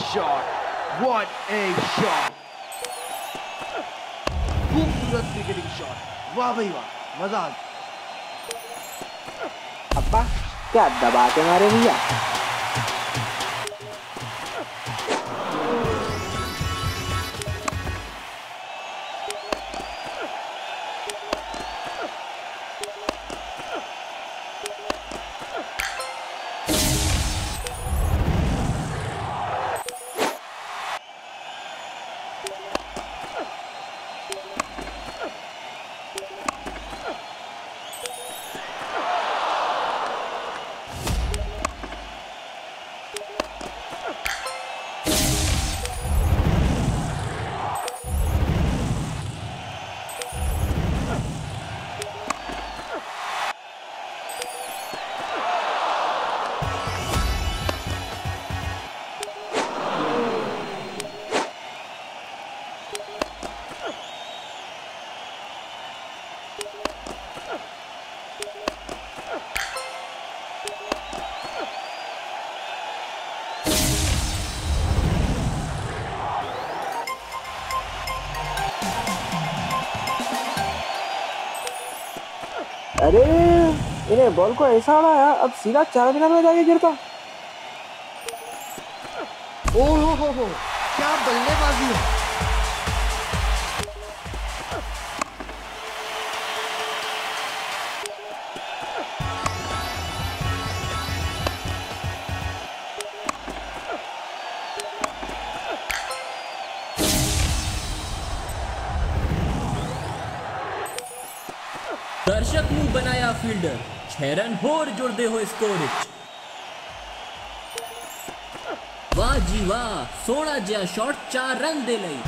shot! What a shot! खूबसूरत cricketing shot वाह भाई वाह, मज़ा आ अब्बा, क्या दबा के मारे भैया अरे, इन्हें बॉल को ऐसा उड़ाया अब सीधा चार मीनार में जाके गिरता। ओ हो हो हो, क्या बल्लेबाजी है। ਦਰਸ਼ਕ ਨੂੰ ਬਣਾਇਆ ਫੀਲਡਰ 6 ਰਨ ਹੋਰ ਜੁੜਦੇ ਹੋਏ ਸਕੋਰ ਵਿੱਚ। ਵਾਹ ਜੀ ਵਾਹ, ਸੋਹਣਾ ਜਿਹਾ ਸ਼ਾਟ 4 ਰਨ ਦੇ ਲਈ।